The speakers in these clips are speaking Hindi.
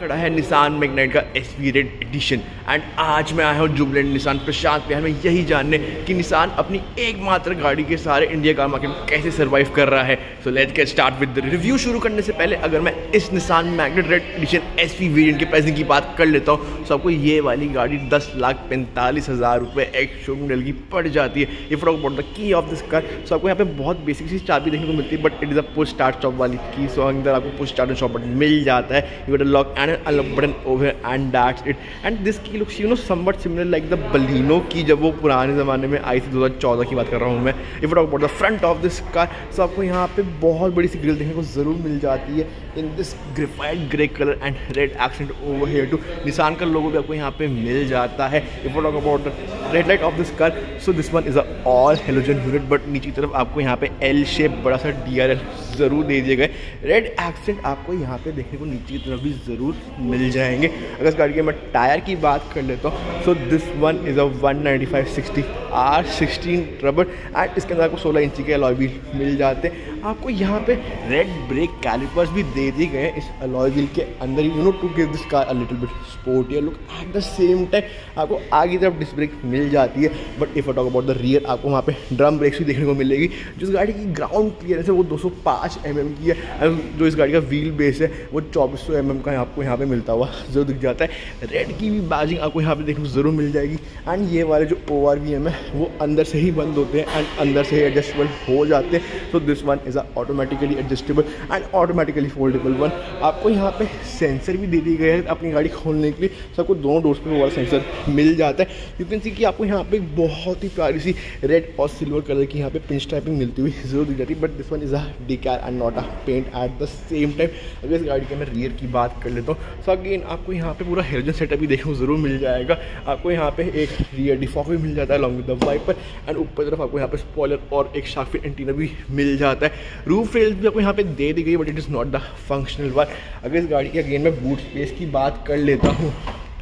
खड़ा है निशान मैग्नेट का रेड एडिशन एंड आज मैं आया हूँ जुबलेंट निशान प्रशांत बिहार में यही जानने कि निशान अपनी एकमात्र गाड़ी के सारे इंडिया कार मार्केट में कैसे सर्वाइव कर रहा है. So let's get start with review शुरू करने से पहले अगर मैं इस Nissan Magnite red edition S V variant के प्राइसिंग की बात कर लेता हूँ तो आपको ये वाली गाड़ी दस लाख पैंतालीस हज़ार रुपये एक शो मॉडल की पड़ जाती है. If talk about the key of this car so आपको यहाँ पे बहुत बेसिक सी चाबी देखने को मिलती है but it is a push start stop वाली की सो अंदर आपको पुश स्टार्ट शॉप बटन मिल जाता है. You lock and an over here and that's it. And this key looks, you know, somewhat similar, like the Baleno की जब वो पुराने ज़माने में आई थी 2014 की बात कर रहा हूँ मैं। If talk about the front of this car so आपको यहाँ पे बहुत बड़ी सी ग्रिल देखने को ज़रूर मिल जाती है in this graphite grey colour and red accent over here too Nissan का लोगो भी आपको यहाँ पे मिल जाता है। If talk about the red light of this car so this one is a all halogen unit but नीचे की तरफ़ आपको यहाँ पे एल शेप बड़ा सा डी आर एल ज़रूर दे दिए गए रेड एक्सेंट आपको यहाँ पे देखने को नीचे की तरफ़ भी ज़रूर मिल जाएँगे। अगर इस गाड़ी के मैं टायर की बात कर लेता हूँ so this one is a one ninety five sixty R sixteen rubber and इसके अंदर आपको सोलह इंची के अलॉय व्हील मिल जाते हैं। आपको यहाँ पे रेड ब्रेक कैलिपर्स भी दे दिए गए हैं इस अलॉय व्हील के अंदर। You know to give this car a little bit sporty look at the same time आपको आगे तरफ़ डिस्क ब्रेक मिल जाती है। But if talk about the rear आपको वहाँ पे ड्रम ब्रेक्स भी देखने को मिलेगी जिस गाड़ी की ग्राउंड क्लियरेंस है, वो 205 एम mm की है। जो इस गाड़ी का व्हील बेस है, वो चौबीस सौ mm का आपको यहाँ पे मिलता हुआ ज़रूर दिख जाता है। रेड की भी बैजिंग आपको यहाँ पे देखने को ज़रूर मिल जाएगी। एंड ये वाले जो ओ आर वी एम है वो अंदर से ही बंद होते हैं एंड अंदर से ही एडजस्टेबल हो जाते हैं। तो this one is a automatically adjustable and automatically foldable one आपको यहाँ पे सेंसर भी दे दिए गए हैं अपनी गाड़ी खोलने के लिए। सबको दोनों डोर्स पे वाला सेंसर मिल जाता है। यू कैन सी कि आपको यहाँ पे बहुत ही प्यारी सी रेड और सिल्वर कलर की यहाँ पे पिंच टाइपिंग मिलती हुई ज़रूर दी जाती है। But this one is a decal and not a paint at the same time अगर इस गाड़ी के मैं रियर की बात कर लेता हूँ सो अगेन आपको यहाँ पे पूरा हेरोजन सेटअप भी देखने को ज़रूर मिल जाएगा। आपको यहाँ पे एक रियर डिफॉक भी मिल जाता है long with the wiper and ऊपर तरफ़ आपको यहाँ पे स्पॉयलर और एक शार्फिन एंटीना भी मिल जाता है. रूफ रेल्स भी आपको यहाँ पे दे दी गई but it is not the functional one अगर इस गाड़ी की अगेन मैं बूट स्पेस की बात कर लेता हूँ.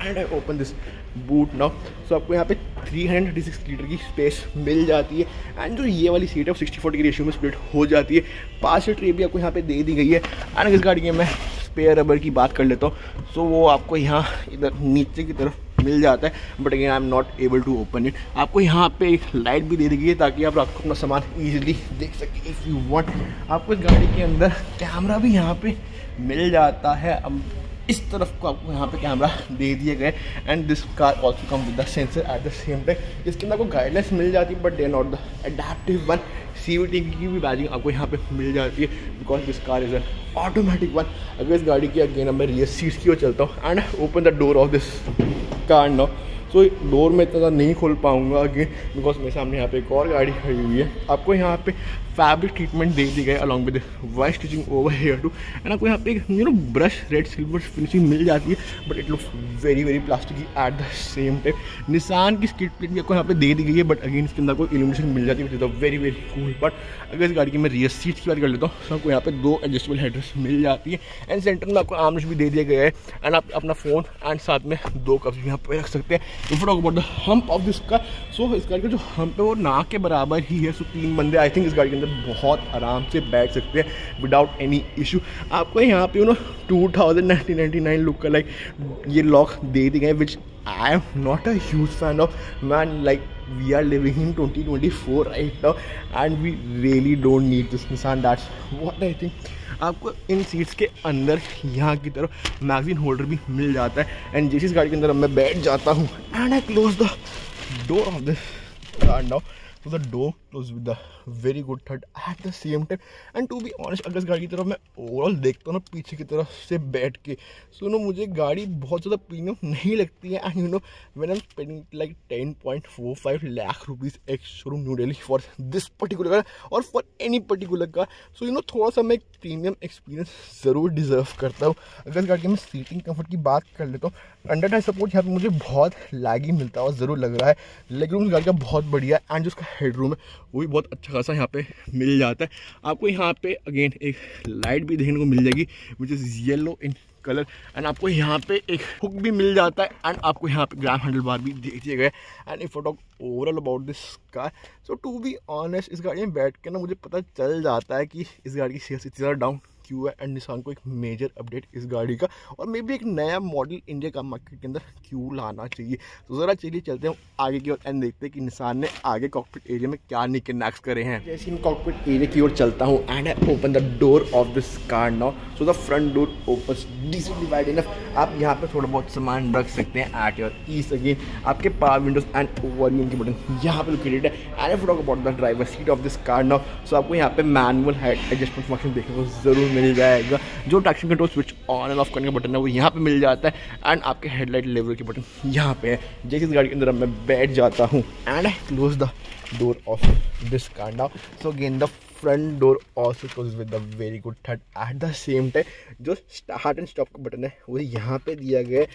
And I open this boot now so आपको यहाँ पे 336 लीटर की स्पेस मिल जाती है. एंड जो ये वाली सीट है वो सिक्सटी फोर्टी रेशियो में स्प्लिट हो जाती है. पाँच सीट ट्रे भी आपको यहाँ पे दे दी गई है. एंड इस गाड़ी की मैं स्पेयर रबर की बात कर लेता हूँ सो so, वो आपको यहाँ इधर नीचे की तरफ़ मिल जाता है but again I am not able to open it आपको यहाँ पे एक लाइट भी दे दी गई है ताकि आप आपको अपना सामान ईजिली देख सकें इफ़ यू वॉन्ट आपको इस गाड़ी के अंदर कैमरा भी यहाँ पे मिल जाता है. अब इस तरफ़ को आपको यहाँ पे कैमरा दे दिए गए and this car also come with the sensor at the same time इसके अंदर आपको गाइडलाइंस मिल जाती है but they not the adaptive one सी की भी बैजिंग आपको यहाँ पे मिल जाती है because this car is an automatic one अगर इस गाड़ी की अगेन मैं रियर सीट्स की ओर चलता हूँ and open the door of this car now so door में इतना नहीं खोल पाऊँगा अगेन बिकॉज़ मेरे सामने यहाँ पे एक और गाड़ी खड़ी हुई है। आपको यहाँ पे फैब्रिक ट्रीटमेंट दे दी गई along with white stitching over here too and आपको यहाँ पे एक you know brush red silver finishing मिल जाती है but it looks very very plastic at the same time Nissan की स्किट प्लेट भी आपको यहाँ पे दे दी गई है बट अगेन इसके अंदर आपको इल्यूमिनेशन मिल जाती है which is a very very cool but अगर इस गाड़ी की मैं रियर सीट की बात कर लेता हूँ तो आपको यहाँ पे दो एडजस्टेबल हेडर्स मिल जाती है. एंड सेंटर में आपको आर्मरेस भी दे दिया गया है. एंड आप अपना फ़ोन एंड साथ में दो कप्स भी यहाँ पे रख सकते हैं. If talk about the hump of this car so इस गाड़ी का जो हम्प है वो ना के बराबर ही है. सो तीन बंदे आई थिंक इस गाड़ी के अंदर बहुत आराम से बैठ सकते हैं विदाउट एनी इशू आपको यहाँ पे नो टू थाउज़ेंड लुक का लाइक ये लॉक दे दी गए which I am not a huge fan of man like living in twenty twenty four right now and we really don't need this Nissan that's what I think आपको इन सीट्स के अंदर, यहाँ की तरफ़ मैगजीन होल्डर भी मिल जाता है एंड जिस गाड़ी के अंदर मैं बैठ जाता हूँ and I close the door of this door close with the very good third at the same time and to be honest अगर इस गाड़ी की तरफ़ मैं ओवरऑल देखता हूँ ना, पीछे की तरफ़ से बैठ के सो नो मुझे गाड़ी बहुत ज़्यादा प्रीमियम नहीं लगती है। And you know when am spending like ten point four five lakh rupees ex showroom New Delhi for this particular car और for any particular car so you know थोड़ा सा मैं एक प्रीमियम एक्सपीरियंस ज़रूर डिजर्व करता हूँ। अगर इस गाड़ी की मैं सीटिंग कंफर्ट की बात कर लेता हूँ अंडर टाइम सपोर्ट यहाँ पर मुझे बहुत लैगी मिलता हुआ ज़रूर लग रहा है। लेग रूम गाड़ी का बहुत बढ़िया एंड जो उसका हेड रूम है वो भी बहुत अच्छा खासा यहाँ पे मिल जाता है। आपको यहाँ पे अगेन एक लाइट भी देखने को मिल जाएगी which is yellow in colour and आपको यहाँ पे एक हुक भी मिल जाता है एंड आपको यहाँ पे ग्राम हैंडल बार भी देख दिया गया and if talk overall about this car so to be honest इस गाड़ी में बैठ के ना मुझे पता चल जाता है कि इस गाड़ी की सेल्स इतनी ज़्यादा डाउन क्यू है एंड निशान को एक मेजर अपडेट इस गाड़ी का और मे भी एक नया मॉडल इंडिया का मार्केट के अंदर क्यू लाना चाहिए। तो ज़रा चलिए चलते हैं आगे की ओर एंड देखते हैं कि निशान ने आगे कॉकपिट एरिया में क्या निके नैक्स करे हैं। जैसे मैं कॉकपिट एरिया की ओर चलता हूँ and I open the door of this car now so the front door open decent enough आप यहाँ पे थोड़ा बहुत सामान रख सकते हैं एट योर ईस्ट अगेन आपके पावर विंडोज़ एंड ओवर के बटन यहाँ पे लोकेटेड है. And talk about the driver seat of this car now so आपको यहाँ पे मैनुअल हाइट एडजस्टमेंट फ़ंक्शन देखने को ज़रूर मिल जाएगा। जो traction control switch on and off करने का बटन है, वो यहाँ पे मिल जाता है। एंड आपके हेडलाइट लेवल के बटन यहाँ पे है। जैसे इस गाड़ी के अंदर मैं बैठ जाता हूँ। And I close the door of this car so again the front door also close with the very good third at the same time जो स्टार्ट एंड स्टॉप का बटन है, वो यहाँ पे दिया गया है।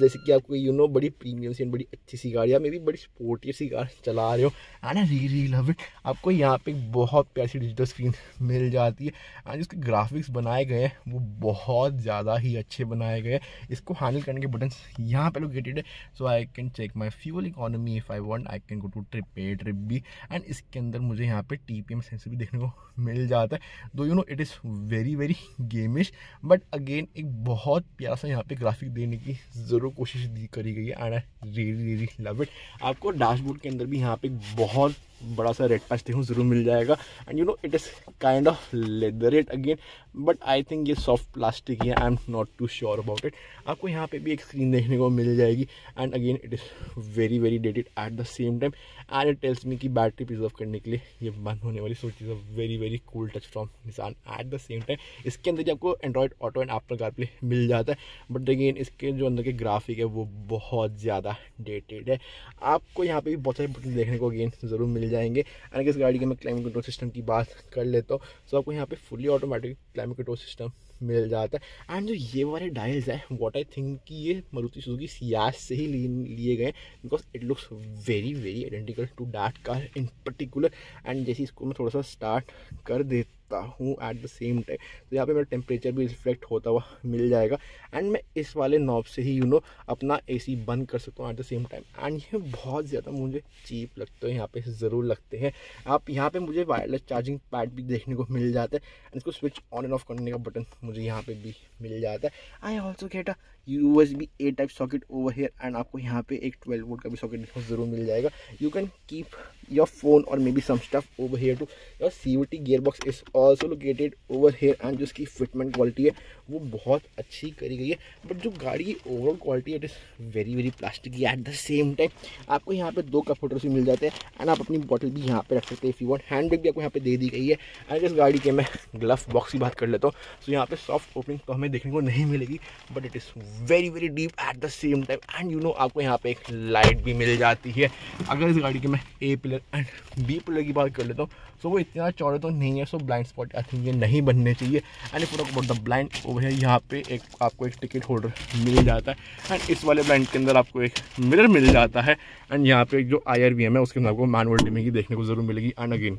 जैसे कि आपको यू नो बड़ी प्रीमियम सी बड़ी अच्छी सी गाड़ी, या मे भी बड़ी स्पोर्टी सी कार चला रहे हो एंड आई री लव इट आपको यहाँ पे बहुत प्यारी डिजिटल स्क्रीन मिल जाती है एंड जिसके ग्राफिक्स बनाए गए हैं, वो बहुत ज़्यादा ही अच्छे बनाए गए हैं. इसको हैंडल करने के बटन यहाँ पे लोकेटेड है so I can check my fuel economy if I want I can go to trip A trip B and इसके अंदर मुझे यहाँ पे टी पी एम सेंसर भी देखने को मिल जाता है. Though you know it is very very गेमिश but again एक बहुत प्यारा सा यहाँ पे ग्राफिक देने की ज़रूरत ज़रूर कोशिश करी गई है and I really really love it आपको डैशबोर्ड के अंदर भी यहाँ पे बहुत बड़ा सा रेड पैच देखो, ज़रूर मिल जाएगा। And you know it is kind of leather it again but I think ये सॉफ्ट प्लास्टिक है I am not too sure about it आपको यहाँ पे भी एक स्क्रीन देखने को मिल जाएगी। And again it is very very dated at the same time and it tells me कि बैटरी प्रिजर्व करने के लिए ये बंद होने वाली so it is a very very cool touch from Nissan at the same time इसके अंदर जो आपको Android Auto and Apple CarPlay मिल जाता है। बट अगेन इसके जो अंदर के ग्राफिक है, वो बहुत ज़्यादा डेटेड है। आपको यहाँ पे भी बहुत सारे बटन देखने को अगेन ज़रूर मिल जाएँगे। एंड इस गाड़ी के मैं क्लाइमेट कंट्रोल सिस्टम की बात कर लेता हूँ। सो आपको यहाँ पे fully automatic climate control system मिल जाता है। एंड जो ये वाले डायल्स है वॉट आई थिंक कि ये मरुति सुजुकी सियास से ही लिए गए because it looks very very identical to that car in particular and जैसे इसको मैं थोड़ा सा स्टार्ट कर देता सकता हूँ एट द सेम टाइम तो यहाँ पे मेरा टेम्परेचर भी रिफ्लेक्ट होता हुआ मिल जाएगा. एंड मैं इस वाले नॉब से ही यू नो अपना एसी बंद कर सकता हूँ at the same time and ये बहुत ज़्यादा मुझे चीप लगते हैं, यहाँ पे ज़रूर लगते हैं. आप यहाँ पे मुझे वायरलेस चार्जिंग पैड भी देखने को मिल जाता है. एंड इसको स्विच ऑन एंड ऑफ़ करने का बटन मुझे यहाँ पे भी मिल जाता है. I also get a U S B A type socket over here and आपको यहाँ पे एक ट्वेल्व वोल्ट का भी सॉकेट ज़रूर मिल जाएगा। You can keep your phone और maybe some stuff over here to your C O T gear box is also located over here and जो इसकी फिटमेंट क्वालिटी है, वो बहुत अच्छी करी गई है। बट जो गाड़ी की overall quality it is very very plastic at the same time आपको यहाँ पे दो कप भी मिल जाते हैं एंड आप अपनी बॉटल भी यहाँ पे रख सकते हैं if you want hand bag भी आपको यहाँ पे दे दी गई है। एंड इस गाड़ी के मैं ग्लव बॉक्स की बात कर लेता हूँ तो यहाँ पे सॉफ्ट ओपनिंग तो हमें देखने को नहीं मिलेगी but it is very very deep at the same time and you know आपको यहाँ पे एक लाइट भी मिल जाती है। अगर इस गाड़ी के मैं A pillar and B pillar की बात कर लेता हूँ सो वो इतना चौड़े तो नहीं है, so blind spot I think ये नहीं बनने चाहिए। And for about the blind over है यहाँ पे एक, आपको एक टिकट होल्डर मिल जाता है। एंड इस वाले ब्लाइंड के अंदर आपको एक मिरर मिल जाता है। एंड यहाँ पे जो आई आर वी एम है, उसके अंदर आपको मैनुअल डिमिंग देखने को ज़रूर मिलेगी। And again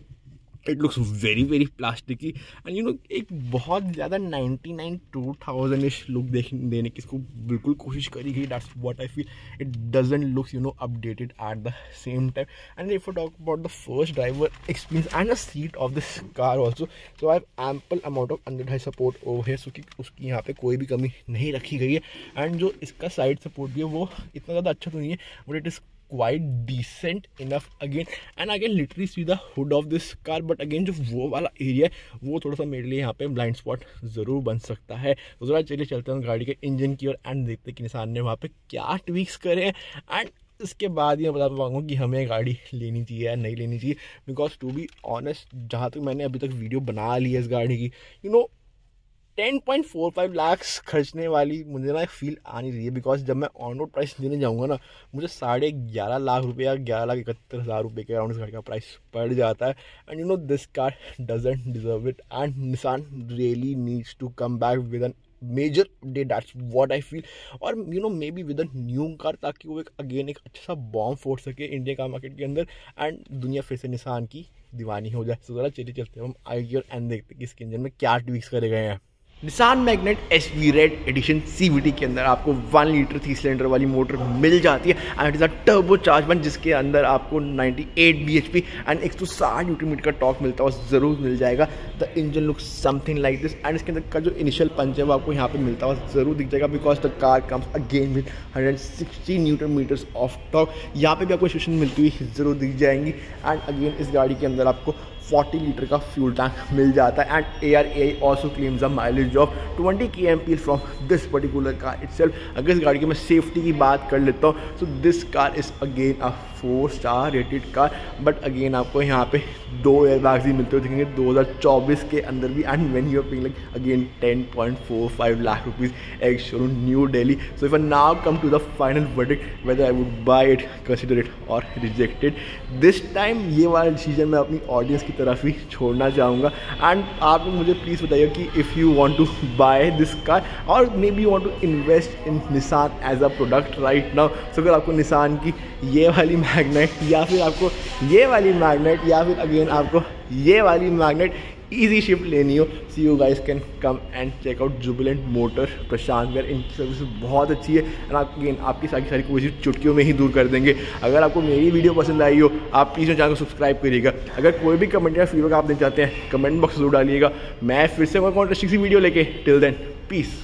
it looks very very plasticky and you know एक बहुत ज़्यादा ninety nine two thousand ish look देख, देने की इसको बिल्कुल कोशिश करी गई। That's what I feel it doesn't looks you know updated at the same time and if you talk about the first driver experience and the seat of this car also so I ample amount of under thigh support over है सो कि उसकी यहाँ पे कोई भी कमी नहीं रखी गई है। एंड जो इसका साइड सपोर्ट भी है, वो इतना ज़्यादा अच्छा तो नहीं है but it is quite decent enough again and I can literally see the hood of this car but again जो वो वाला एरिया है वो थोड़ा सा मेरे लिए यहाँ पे ब्लाइंड स्पॉट ज़रूर बन सकता है। तो ज़रा चलिए चलते हैं गाड़ी के इंजन की ओर एंड देखते हैं कि निशान ने वहाँ पे क्या ट्विक्स करे एंड इसके बाद ही मैं बता पाऊँगा कि हमें गाड़ी लेनी चाहिए या नहीं लेनी चाहिए। बिकॉज़ टू बी ऑनेस्ट जहाँ तक मैंने अभी तक वीडियो बना ली है इस गाड़ी की you you know know, ten point four five lakhs खर्चने वाली मुझे ना फील आ नहीं रही है बिकॉज़ जब मैं ऑन रोड प्राइस देने जाऊँगा ना, मुझे साढ़े ग्यारह लाख रुपये या ग्यारह लाख इकहत्तर हज़ार रुपये के अराउंड इस गाड़ी का प्राइस पड़ जाता है। And you know this car doesn't deserve it and Nissan really needs to come back with an major day that's what I feel और you know maybe with a new car ताकि वो एक अगेन एक अच्छा सा बॉम्ब फोड़ सके इंडिया का मार्केट के अंदर। एंड दुनिया फिर से निशान की दीवानी हो जाए। तो ज़रा चलिए चलते हैं, हम आई और एंड देखते हैं कि इसके इंजन में क्या ट्विक्स करे गए हैं। Nissan Magnite S V red edition C V T के अंदर आपको वन लीटर थ्री सिलेंडर वाली मोटर मिल जाती है and it is a turbo charge one जिसके अंदर आपको 98 बी एच पी एंड एक सौ साठ न्यूटन मीटर का टॉक मिलता है ज़रूर मिल जाएगा। The engine look something like this and इसके अंदर का जो इनिशियल पंच है, वो आपको यहाँ पे मिलता हुआ ज़रूर दिख जाएगा because the car comes again with hundred sixty newton meters of torque यहाँ पे भी आपको स्टेशन मिलती हुई ज़रूर दिख जाएँगी एंड अगेन इस गाड़ी के अंदर आपको 40 लीटर का फ्यूल टैंक मिल जाता है। And A R A also claims a mileage of 20 K M P from this particular car it अगर इस गाड़ी की मैं सेफ्टी की बात कर लेता हूँ so this car is again a four star rated car but again आपको यहाँ पे दो एयर बैग्स ही मिलते हुए दिखेंगे। 2024 के अंदर भी and when you paying like again 10.45 lakh rupees ex showroom New Delhi so if I now come to the final verdict whether I would buy it consider it और रिजेक्टेड दिस टाइम ये वाला डिसीज़न मैं अपनी ऑडियंस की तरफ़ ही छोड़ना चाहूँगा। एंड आप मुझे प्लीज़ बताइए कि if you want to buy this car और maybe want to invest in Nissan as a product right now so अगर आपको निशान की ये वाली मैगनेट या फिर आपको ये वाली मैगनेट या फिर अगेन आपको ये वाली मैग्नेट ईजी शिफ्ट लेनी हो. See you guys can come and check out Jubilant motor Prashant where इनकी सर्विस बहुत अच्छी है. एंड आप अगेन आपकी सारी सारी कोशिश चुटकियों में ही दूर कर देंगे. अगर आपको मेरी वीडियो पसंद आई हो, आप प्लीज़ चैनल को सब्सक्राइब करिएगा. अगर कोई भी कमेंट या फीडबैक आप देना चाहते हैं कमेंट बॉक्स ज़रूर डालिएगा. मैं फिर से कोई कॉन्टेस्टिंग सी वीडियो लेके. Till then peace